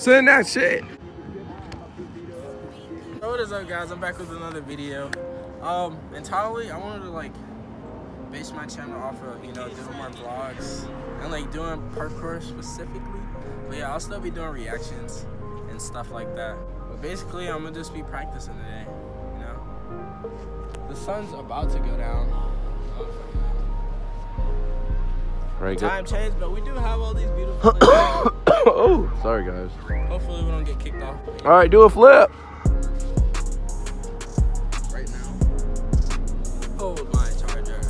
Send that shit. What is up guys? I'm back with another video. Um, entirely I wanted to like base my channel off of, you know, doing more vlogs and like doing parkour specifically. But yeah, I'll still be doing reactions and stuff like that. But basically I'm gonna just be practicing today, you know. The sun's about to go down. Right, good. Time changed, but we do have all these beautiful things. Oh, sorry guys. Hopefully we don't get kicked off. All right, do a flip. right now. Hold my charger.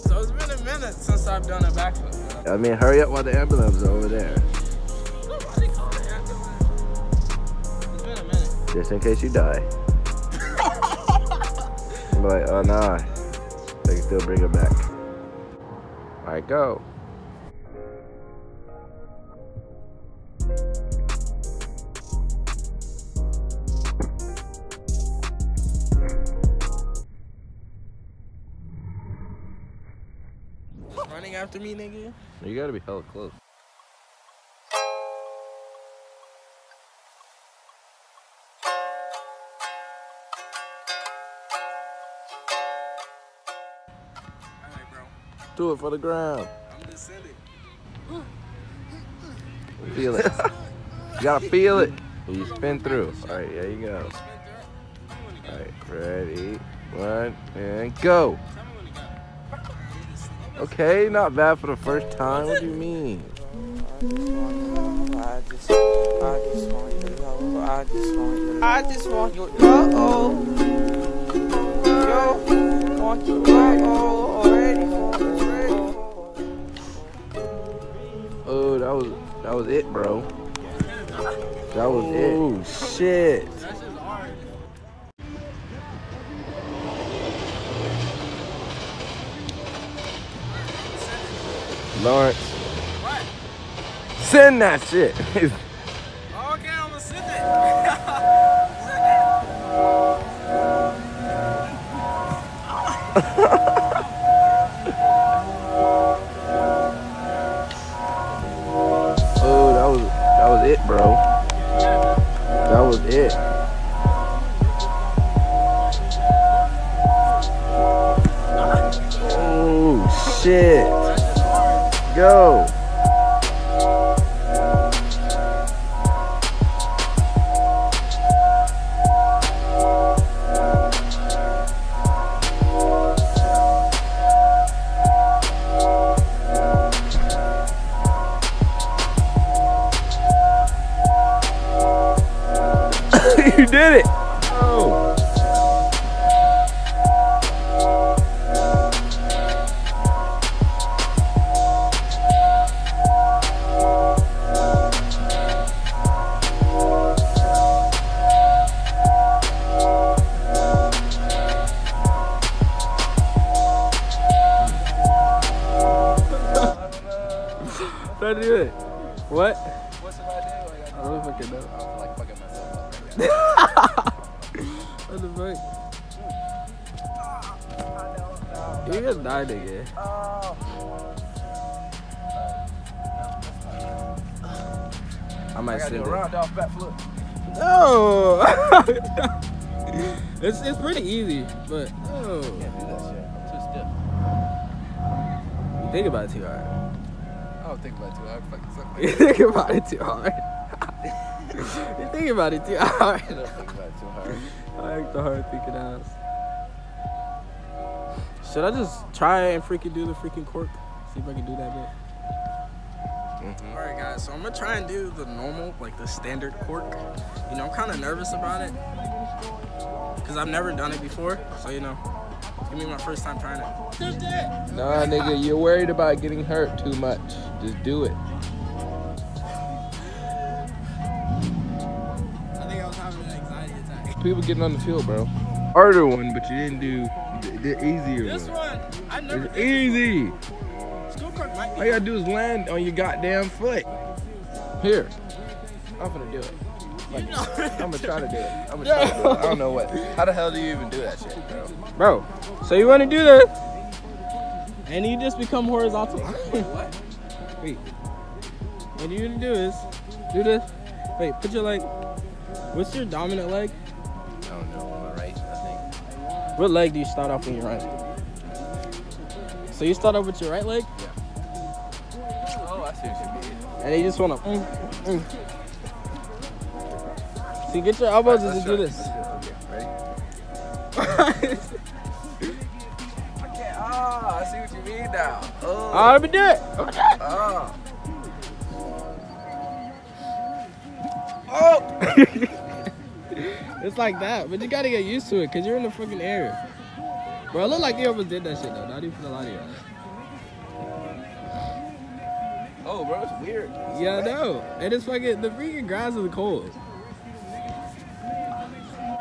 So it's been a minute since I've done a backflip. I mean, hurry up while the ambulance is over there. Nobody called it after It's been a minute. Just in case you die. I'm like, oh nah. They can still bring it back. All right, go. After me, nigga. You gotta be hella close. Alright, bro. Do it for the ground. I'm descending. Feel it. You gotta feel it. You spin through. All right, there you go. Spin through it. All right, ready. One and go. Okay, not bad for the first time. What do you mean? I just, I just want your love. I just want your I just want your love. Yo, want your love already. Oh, that was that was it, bro. That was it. Oh shit. Lawrence, What? send that shit. Oh, okay, I'm gonna send it. oh, that was that was it, bro. That was it. Oh shit. Go. you did it. Try to do it. What? What's if I do? I don't fucking know. I feel like fucking myself up right now. What the fuck? Ah, you gonna die, nigga. I might I gotta send do it. round off. No. it's it's pretty easy, but no. Can't do that shit. I'm too stiff. You think about it too hard. I don't think about it too hard. Fucking suck. You think about it too hard. you think about it too hard. I don't think about it too hard. I like the hard thinking ass. Should I just try and freaking do the freaking cork? See if I can do that bit. Mhm. Alright guys, so I'm gonna try and do the normal, like the standard cork. You know, I'm kinda nervous about it. Cause I've never done it before. So you know, it's gonna be my first time trying it. Nah, nigga, you're worried about getting hurt too much. Just do it. I think I was having an anxiety attack. People getting on the field, bro. Harder one, but you didn't do the, the easier This one. one, I never It's easy. Scoot cork might All you gotta do is land on your goddamn foot. Here. I'm gonna do it. Know. I'm gonna try to do it. I'm gonna try to do it. I don't know what. How the hell do you even do that shit, bro? Bro, so you want to do this, and you just become horizontal. what? Wait. Need you to do is Do this. Wait, put your leg. What's your dominant leg? I don't know. On my right, I think. What leg do you start off when you run? So you start off with your right leg, Yeah. Oh, I see what you mean. and you just wanna. Mm, mm. See, get your elbows and just do this. Okay, ready? Okay, ah, I see what you mean now. Oh. All right, but do it. Okay. Ah. It's like that, but you gotta get used to it, cause you're in the fucking air. Bro, it look like you almost did that shit though. Not even for the lie. Oh, bro, it's weird. Yeah, I know. And it's fucking the freaking grass is cold.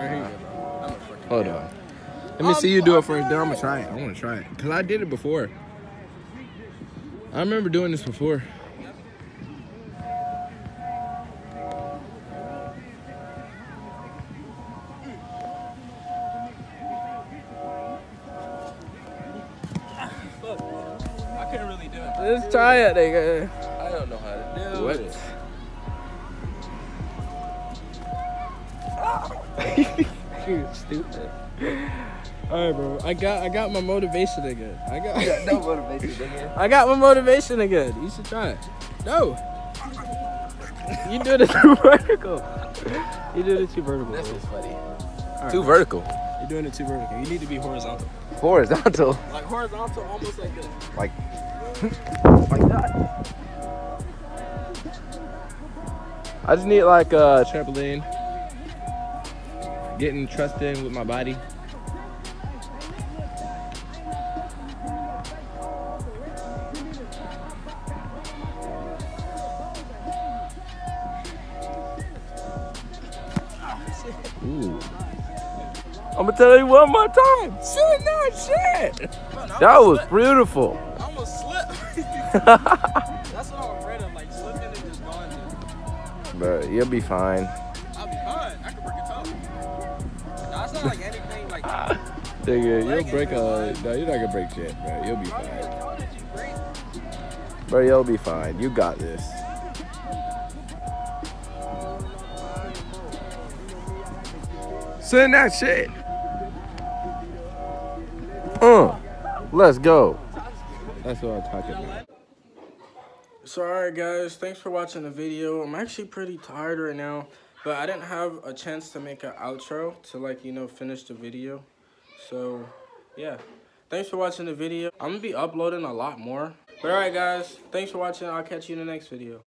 Alright, here you go, bro. I'm a fucking- Hold on. Let me um, see you do it first, then I'm gonna try it. I wanna try it. Cause I did it before. I remember doing this before. I couldn't really do it. Let's try it, nigga. You stupid. Alright, bro. I got I got my motivation again. I got I got no motivation, nigga. I got my motivation again. You should try it. No. You do it too vertical. You did it too vertical. This is funny. Alright, Too bro. vertical. You're doing it too vertical. You need to be horizontal. Horizontal. Like horizontal, almost like this. Like, like that. I just need like a trampoline. Getting trusted with my body. Ooh. I'm gonna tell you one more time. Shit, not shit. That was beautiful. I almost slipped. That's what I'm afraid of, like slipping and just going to. But you'll be fine. I'll be fine. Like anything like. Nigga, you'll break a. No, you're not gonna break shit, bro. You'll be fine. your toe that you break. Bro, you'll be fine. You got this. Send that shit. Uh, let's go. That's what I'm talking about. So alright guys, thanks for watching the video. I'm actually pretty tired right now, but I didn't have a chance to make an outro to like, you know, finish the video. So, yeah. Thanks for watching the video. I'm gonna be uploading a lot more. But alright guys, thanks for watching. I'll catch you in the next video.